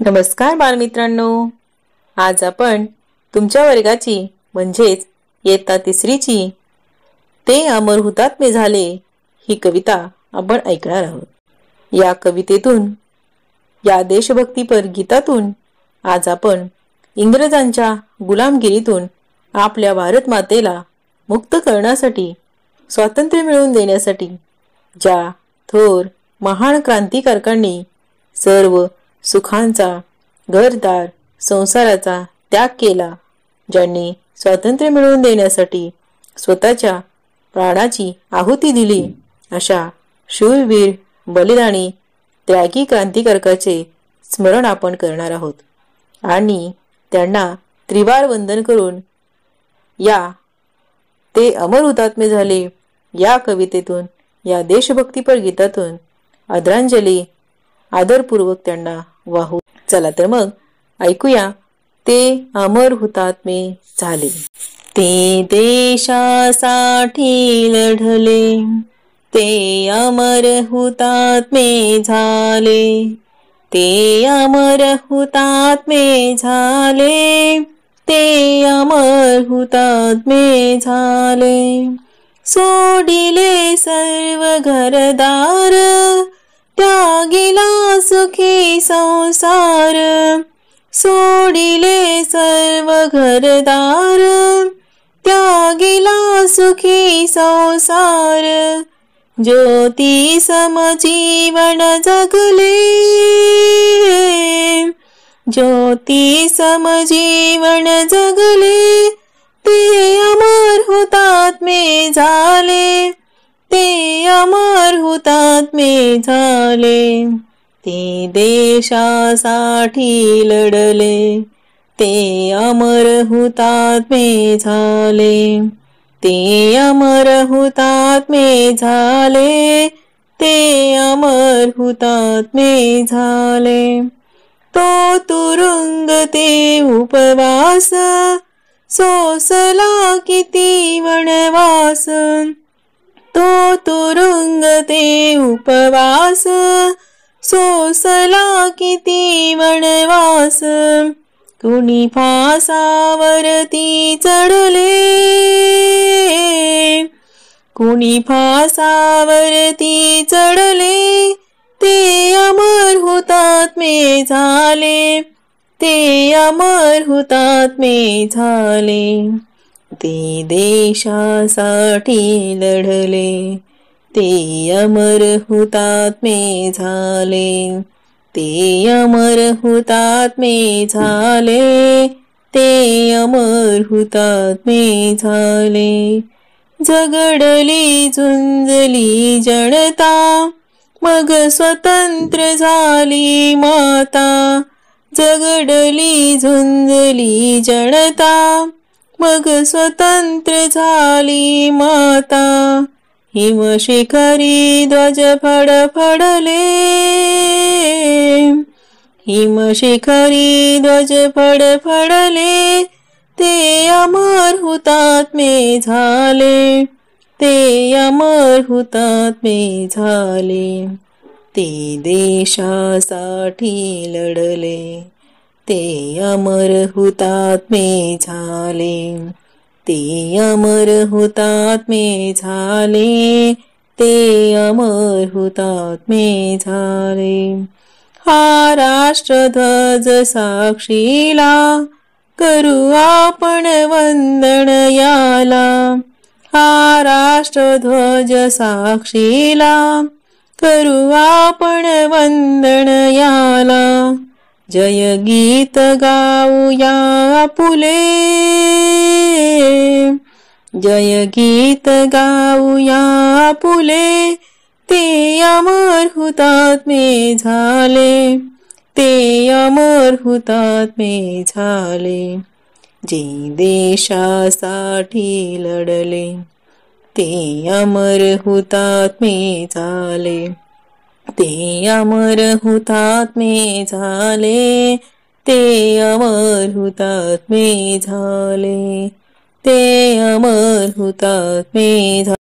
नमस्कार बालमित्रांनो. आज आपण तुमच्या वर्गाची म्हणजेच इयत्ता तिसरीची ते अमर हुतात्मे झाले ही कविता आपण ऐकणार आहोत. या कवितेतून या देशभक्तीपर गीतातून आज आपण इंग्रजांच्या गुलामगिरीतून आपल्या भारत मातेला मुक्त करण्यासाठी स्वातंत्र्य मिळवून देण्यासाठी ज्या थोर महान क्रांतिकारकांनी सर्व सुखांचा घरदार संसाराचा त्याग केला ज्यांनी स्वातंत्र्य मिळवून देण्यासाठी स्वतःच्या प्राणाची आहुती दिली. अशा शूरवीर बलिदानी त्यागी क्रांतिकारकाचे स्मरण आपण करणार आहोत. आणि त्यांना त्रिवार वंदन करून या ते अमर हुतात्मे झाले. या कवितेतून या देशभक्तीपर गीतातून आदरांजली आदरपूर्वक त्यांना वाहू. चला तर मग ऐकूया. ते अमर हुतात्मे झाले. ते देशासाठी लढले. ते अमर हुतात्मे झाले. ते अमर हुतात्मे झाले. ते अमर हुतात्मे झाले. सोडिले सर्व घरदार त्यागिला सुखी संसार. सोडिले सर्व घरदार. त्यागिला सुखी संसार. ज्योती समजीवन जगले. ज्योती समजीवन जगले. ते अमर हुतात्मे झाले. ते अमर हुतात्मे झाले ते देशासाठी लढले ते अमर हुतात्मे झाले ते अमर हुतात्मे झाले ते अमर हुतात्मे झाले. तो तुरुंग ते उपवास सोसला किती वनवास तो तुरुंग ते उपवास सोसला किती वणवास कुणी फासावरती चढले. कुणी फासावरती चढले. ते अमर हुतात्मे झाले. ते अमर हुतात्मे झाले. ते देशासाठी लढले ते अमर हुतात्मे झाले ते अमर हुतात्मे झाले ते अमर हुतात्मे झाले. झगडली झुंजली जनता मग स्वतंत्र झाली माता जगडली झुंजली जनता मग स्वतंत्र झाली माता. हिमशिखरी ध्वज फडफडले. हिमशिखरी ध्वज फडफडले. ते अमर हुतात्मे झाले. ते अमर हुतात्मे झाले. ते देशासाठी लढले. ते अमर हुतात्मे झाले. ते अमर हुतात्मे झाले. ते अमर हुतात्मे झाले. हा राष्ट्रध्वज साक्षीला करू आपण वंदन याला. हा राष्ट्रध्वज साक्षीला करू आपण वंदन याला. जय गीत गाऊया फुले. जय गीत गाऊया फुले ते अमर हुतात्मे झाले. ते अमर हुतात्मे झाले. जे देशासाठी लढले ते अमर हुतात्मे झाले. ते अमर हुतात्मे झाले ते अमर हुतात्मे झाले ते अमर हुतात्मे झाले